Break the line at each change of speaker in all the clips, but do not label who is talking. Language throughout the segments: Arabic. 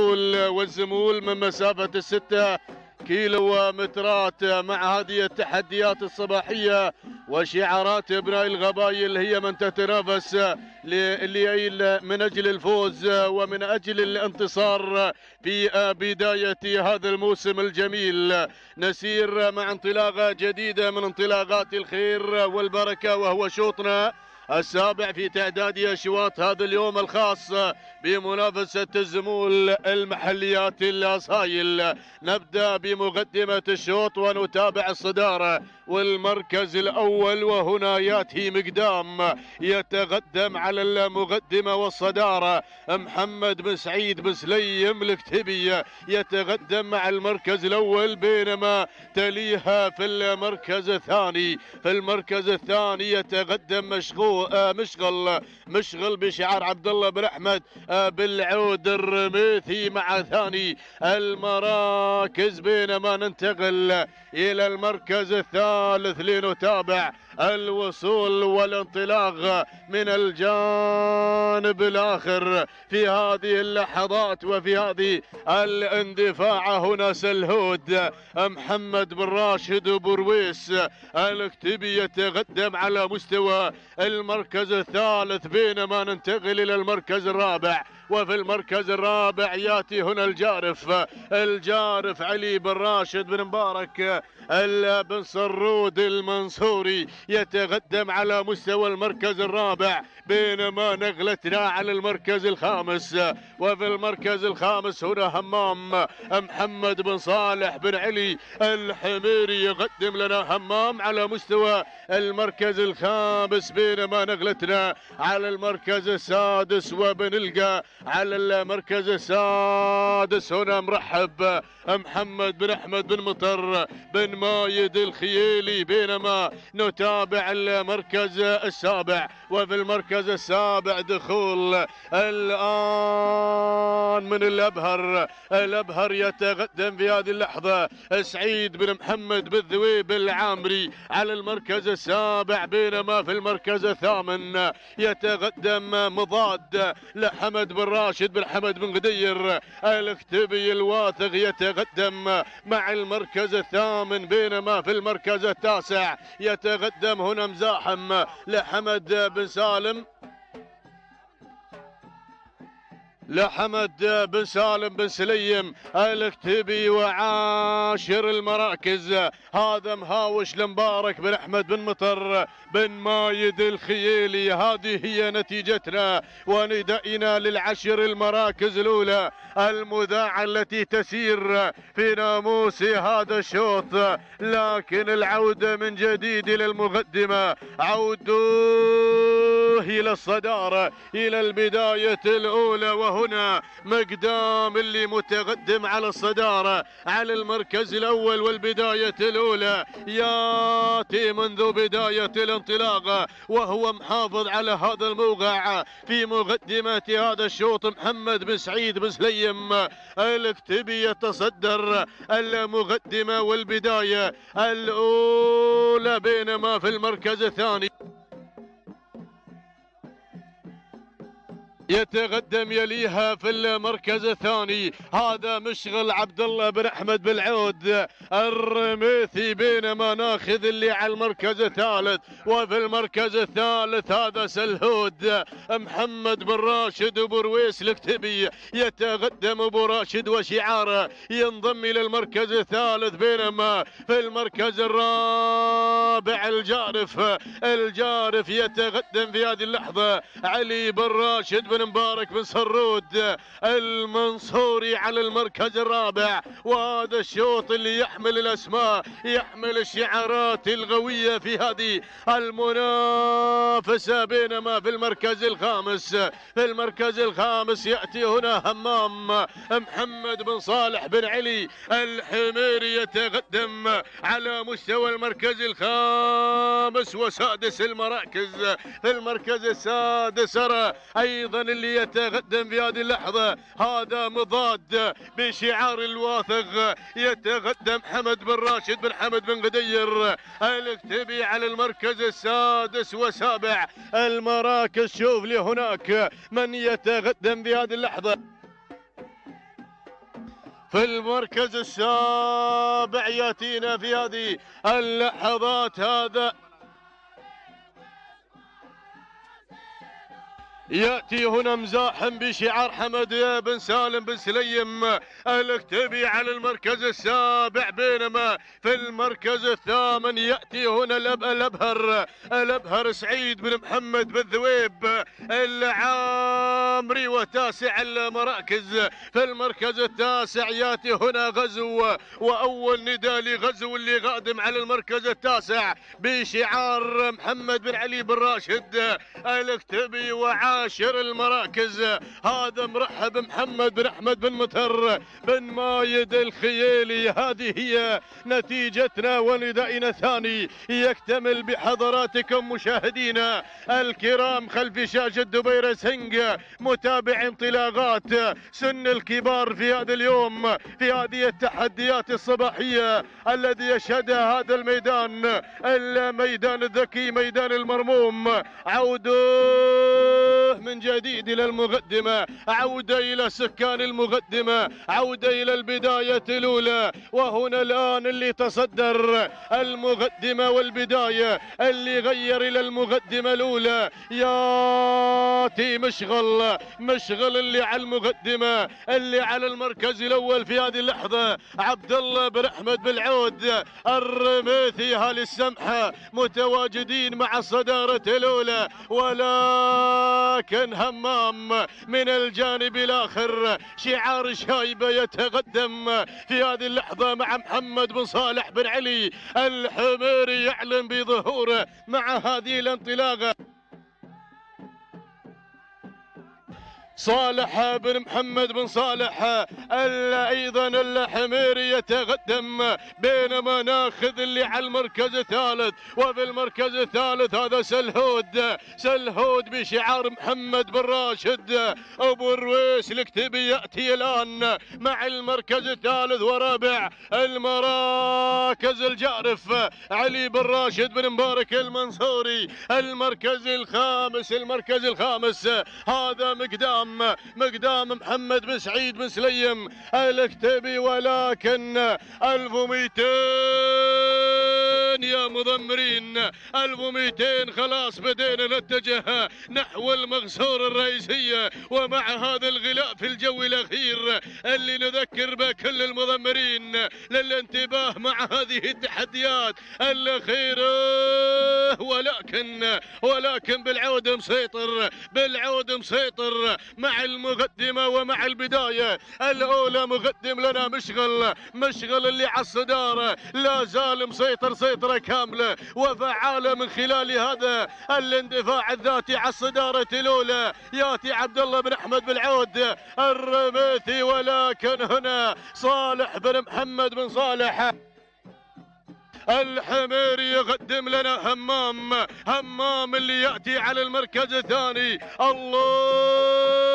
والزمول من مسافة الستة كيلومترات مع هذه التحديات الصباحية وشعارات ابناء الغبايل هي من تتنافس من أجل الفوز ومن أجل الانتصار في بداية هذا الموسم الجميل. نسير مع انطلاقة جديدة من انطلاقات الخير والبركة وهو شوطنا. السابع في تعداد أشواط هذا اليوم الخاص بمنافسة الزمول المحليات الأصايل. نبدأ بمقدمة الشوط ونتابع الصدارة والمركز الأول وهنا يأتي مقدام يتقدم على المقدمة والصدارة. محمد بن سعيد بن سليم الكتبي يتقدم مع المركز الأول بينما تليها في المركز الثاني. في المركز الثاني يتقدم مشغول مشغل مشغل بشعار عبد الله بن أحمد بالعود الرميثي مع ثاني المراكز بينما ننتقل إلى المركز الثالث لنتابع الوصول والانطلاق من الجانب الآخر في هذه اللحظات وفي هذه الاندفاع هنا سلهود. محمد بن راشد برويس الكتبي يتقدم على مستوى المركز الثالث بينما ننتقل إلى المركز الرابع. وفي المركز الرابع ياتي هنا الجارف الجارف علي بن راشد بن مبارك بن سرود المنصوري يتقدم على مستوى المركز الرابع بينما نقلتنا على المركز الخامس. وفي المركز الخامس هنا همام محمد بن صالح بن علي الحميري يقدم لنا همام على مستوى المركز الخامس بينما نقلتنا على المركز السادس وبنلقى على المركز السادس. هنا مرحب محمد بن أحمد بن مطر بن مايد الخيالي بينما نتابع المركز السابع وفي المركز السابع دخول الآن من الأبهر. الأبهر يتقدم في هذه اللحظة سعيد بن محمد بن ذويب العامري على المركز السابع. بينما في المركز الثامن يتقدم مضاد لحمد بن راشد بن حمد بن غدير الكتبي الواثق يتقدم مع المركز الثامن بينما في المركز التاسع. يتقدم هنا مزاحم لحمد بن سالم. لحمد بن سالم بن سليم الكتبي وعاشر المراكز. هذا مهاوش لمبارك بن أحمد بن مطر بن مايد الخيالي هذه هي نتيجتنا وندائنا للعشر المراكز الأولى. المذاعة التي تسير في ناموس هذا الشوط لكن العودة من جديد إلى المقدمة. عودوا! إلى الصدارة إلى البداية الأولى وهو هنا مقدام اللي متقدم على الصدارة على المركز الأول والبداية الأولى. ياتي منذ بداية الانطلاق وهو محافظ على هذا الموقع في مقدمة هذا الشوط محمد بن سعيد بن سليم. الكتبي يتصدر المقدمة والبداية الأولى بينما في المركز الثاني. يتقدم يليها في المركز الثاني. هذا مشغل عبد الله بن أحمد بالعود الرميثي بينما ناخذ اللي على المركز الثالث. وفي المركز الثالث هذا سلهود محمد بن راشد وبرويس الكتبي. يتقدم أبو راشد وشعاره. ينضم إلى المركز الثالث بينما في المركز الرابع الجارف. الجارف يتقدم في هذه اللحظة. علي بن راشد بن بن مبارك بن سرود المنصوري على المركز الرابع. وهذا الشوط اللي يحمل الأسماء يحمل الشعارات القويه في هذه المنافسة بينما في المركز الخامس. في المركز الخامس يأتي هنا همام محمد بن صالح بن علي الحميري يتقدم على مستوى المركز الخامس وسادس المراكز. في المركز السادس أيضا اللي يتقدم في هذه اللحظة هذا مضاد بشعار الواثق. يتقدم حمد بن راشد بن حمد بن غدير. الكتبي على المركز السادس وسابع المراكز. شوف لي هناك من يتقدم في هذه اللحظة. في المركز السابع ياتينا في هذه اللحظات. هذا يأتي هنا مزاحم بشعار حمد بن سالم بن سليم. الاكتبي على المركز السابع بينما في المركز الثامن يأتي هنا الأبهر. الأبهر سعيد بن محمد بن ذويب. العامري وتاسع المراكز. في المركز التاسع يأتي هنا غزو. وأول نداء لغزو اللي قادم على المركز التاسع بشعار محمد بن علي بن راشد. الاكتبي وعاد عاشر المراكز. هذا مرحب محمد بن أحمد بن متر بن مايد الخيالي هذه هي نتيجتنا وندائنا الثاني. يكتمل بحضراتكم مشاهدينا الكرام خلف شاشة دبير سنج متابع انطلاقات سن الكبار في هذا اليوم في هذه التحديات الصباحية الذي يشهدها هذا الميدان الميدان الذكي ميدان المرموم. عودوا! من جديد إلى المقدمة. عودة إلى سكان المقدمة. عودة إلى البداية الأولى. وهنا الآن اللي تصدر المقدمة والبداية. اللي غير إلى المقدمة الأولى. ياتي مشغل. مشغل اللي على المقدمة. اللي على المركز الأول في هذه اللحظة. عبد الله بن أحمد بالعود الرميثي هال السمحة متواجدين مع الصدارة الأولى. ولا لكن همام من الجانب الآخر شعار شايبة يتقدم في هذه اللحظة مع محمد بن صالح بن علي. الحميري يعلن بظهوره مع هذه الانطلاقة. صالح بن محمد بن صالح أيضا الحميري يتقدم بينما ناخذ اللي على المركز الثالث. وفي المركز الثالث هذا سلهود سلهود بشعار محمد بن راشد. أبو الرويس الكتبي يأتي الآن مع المركز الثالث ورابع المراكز الجارف. علي بن راشد بن مبارك المنصوري المركز الخامس المركز الخامس. هذا مقدام مقدام مقدام محمد بن سعيد بن سليم الكتبي ولكن 1200 يا مضمرين. 1200 خلاص بدينا نتجه نحو المغسور الرئيسية ومع هذا الغلاء في الجو الأخير اللي نذكر به كل المضمرين للانتباه مع هذه التحديات الأخيرة. ولكن ولكن بالعود مسيطر بالعود مسيطر مع المقدمة ومع البداية. الأولى مقدم لنا مشغل مشغل اللي على الصدارة. لا زال مسيطر سيطرة كاملة وفعالة من خلال هذا الاندفاع الذاتي على الصدارة الأولى. يأتي عبد الله بن أحمد بالعود الرميثي ولكن هنا صالح بن محمد بن صالح. الحميري يقدم لنا همام همام اللي يأتي على المركز الثاني. الله!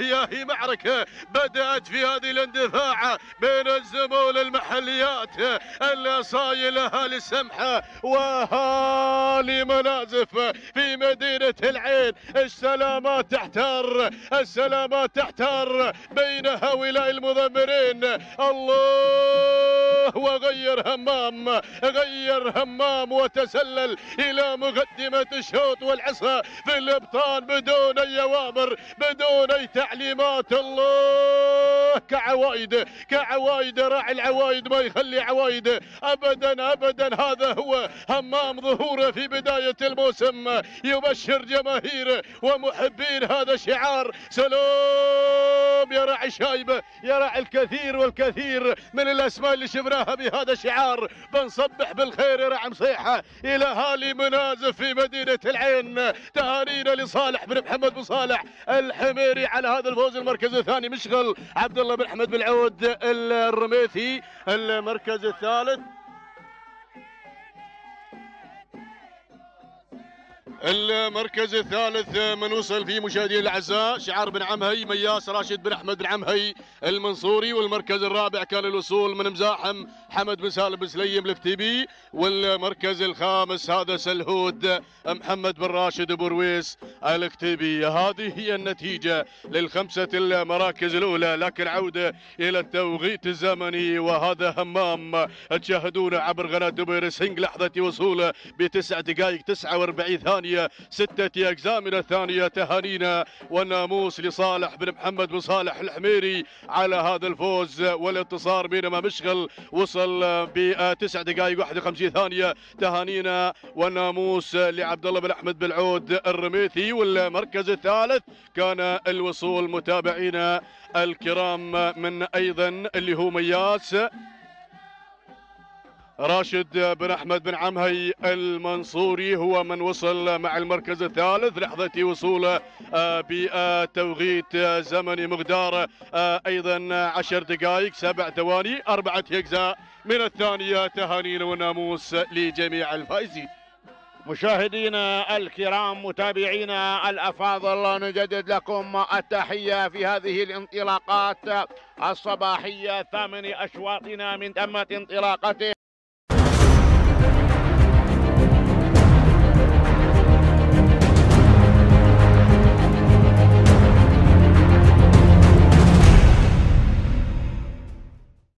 هي معركة بدأت في هذه الاندفاع بين الزمول المحليات الأصايل أهالي السمحة وأهالي منازف في مدينة العين. السلامات تحتار السلامات تحتار بين هؤلاء المضمرين. الله! وغير همام غير همام وتسلل إلى مقدمة الشوط والعصا في الإبطال بدون أي أوامر بدون أي تعليمات. الله كعوايد كعوايد راعي العوايد ما يخلي عوايد. أبدا أبدا هذا هو همام ظهوره في بداية الموسم. يبشر جماهيره ومحبين هذا شعار سلام! يا راعي شايبة يا راعي الكثير والكثير من الأسماء اللي شفناها بهذا الشعار. بنصبح بالخير يا رعم صيحة إلى هالي منازف في مدينة العين. تهانينا لصالح بن محمد بن صالح الحميري على هذا الفوز المركز الثاني. مشغل عبد الله بن أحمد بن عود الرميثي. المركز الثالث. المركز الثالث من وصل فيه مشاهدينا الأعزاء شعار بن عمهي مياس راشد بن أحمد بن عمهي المنصوري والمركز الرابع كان الوصول من مزاحم حمد بن سالم بن سليم الكتيبي والمركز الخامس هذا سلهود محمد بن راشد برويس الكتيبي هذه هي النتيجة للخمسة المراكز الأولى لكن عودة إلى التوقيت الزمني وهذا همام تشاهدونه عبر قناة دبي Racing لحظة وصوله بتسع دقائق 49 ثانية ستة أجزاء من الثانية تهانينا والناموس لصالح بن محمد بن صالح الحميري على هذا الفوز والانتصار بينما مشغل وصل بتسع دقائق 51 ثانية. تهانينا والناموس لعبد الله بن أحمد بالعود الرميثي. والمركز الثالث كان الوصول متابعينا الكرام من أيضا اللي هو مياس. راشد بن أحمد بن عمهي المنصوري هو من وصل مع المركز الثالث لحظة وصوله بتوقيت زمني مقداره أيضا عشر دقائق سبع ثواني أربعة اجزاء من الثانية تهانينا والناموس لجميع الفائزين.
مشاهدينا الكرام متابعينا الأفاضل نجدد لكم التحية في هذه الانطلاقات الصباحية ثامن أشواطنا من تمت انطلاقته.